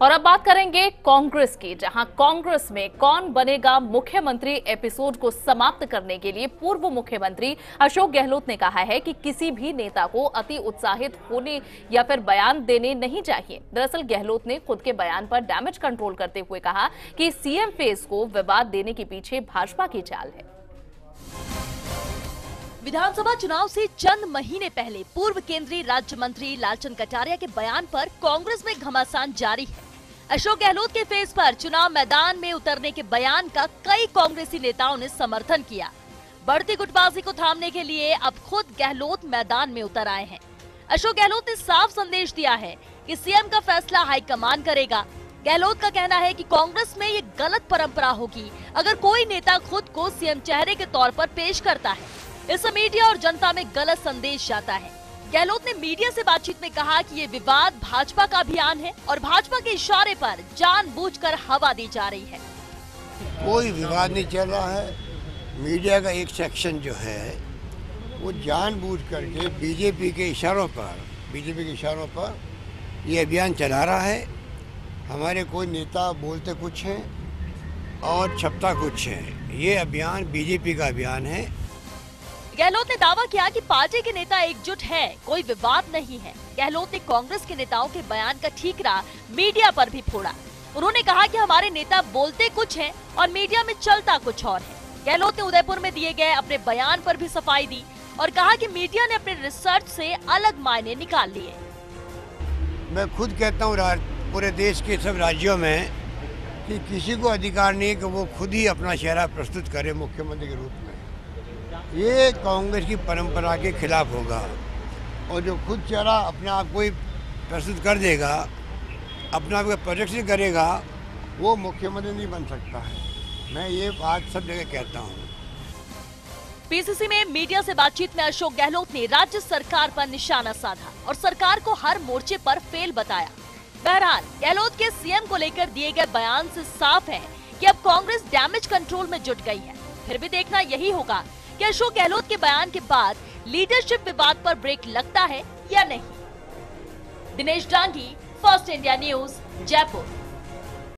और अब बात करेंगे कांग्रेस की, जहाँ कांग्रेस में कौन बनेगा मुख्यमंत्री एपिसोड को समाप्त करने के लिए पूर्व मुख्यमंत्री अशोक गहलोत ने कहा है कि किसी भी नेता को अति उत्साहित होने या फिर बयान देने नहीं चाहिए। दरअसल गहलोत ने खुद के बयान पर डैमेज कंट्रोल करते हुए कहा कि सीएम फेस को विवाद देने के पीछे भाजपा की चाल है। विधानसभा चुनाव से चंद महीने पहले पूर्व केंद्रीय राज्य मंत्री लालचंद कटारिया के बयान पर कांग्रेस में घमासान जारी है। अशोक गहलोत के फेस पर चुनाव मैदान में उतरने के बयान का कई कांग्रेसी नेताओं ने समर्थन किया। बढ़ती गुटबाजी को थामने के लिए अब खुद गहलोत मैदान में उतर आए हैं। अशोक गहलोत ने साफ़ संदेश दिया है कि सीएम का फैसला हाईकमान करेगा। गहलोत का कहना है कि कांग्रेस में ये गलत परंपरा होगी। अगर कोई नेता खुद को सीएम चेहरे के तौर पर पेश करता है इससे मीडिया और जनता में गलत संदेश जाता है। गहलोत ने मीडिया से बातचीत में कहा कि ये विवाद भाजपा का अभियान है और भाजपा के इशारे पर जानबूझकर हवा दी जा रही है। कोई विवाद नहीं चल रहा है। मीडिया का एक सेक्शन जो है, वो जानबूझ करके बीजेपी के इशारों पर, बीजेपी के इशारों पर ये अभियान चला रहा है। हमारे कोई नेता बोलते कुछ हैं और छपता कुछ है। ये अभियान बीजेपी का अभियान है। गहलोत ने दावा किया कि पार्टी के नेता एकजुट है, कोई विवाद नहीं है। गहलोत ने कांग्रेस के नेताओं के बयान का ठीकरा मीडिया पर भी फोड़ा। उन्होंने कहा कि हमारे नेता बोलते कुछ हैं और मीडिया में चलता कुछ और है। गहलोत ने उदयपुर में दिए गए अपने बयान पर भी सफ़ाई दी और कहा कि मीडिया ने अपने रिसर्च से अलग मायने निकाल लिए। मैं खुद कहता हूँ पूरे देश के सब राज्यों में कि किसी को अधिकार नहीं है कि वो खुद ही अपना चेहरा प्रस्तुत करे मुख्यमंत्री के रूप में। ये कांग्रेस की परंपरा के खिलाफ होगा। और जो खुद चेहरा अपने आप को ही प्रस्तुत कर देगा, अपना आप को प्रोजेक्शन करेगा, वो मुख्यमंत्री नहीं बन सकता है। मैं ये बात सब जगह कहता हूँ। पीसीसी में मीडिया से बातचीत में अशोक गहलोत ने राज्य सरकार पर निशाना साधा और सरकार को हर मोर्चे पर फेल बताया। बहरहाल, गहलोत के सीएम को लेकर दिए गए बयान से साफ़ है कि अब कांग्रेस डैमेज कंट्रोल में जुट गई है। फिर भी देखना यही होगा कि अशोक गहलोत के बयान के बाद लीडरशिप विवाद पर ब्रेक लगता है या नहीं? Dinesh Dangi first India news Jaipur.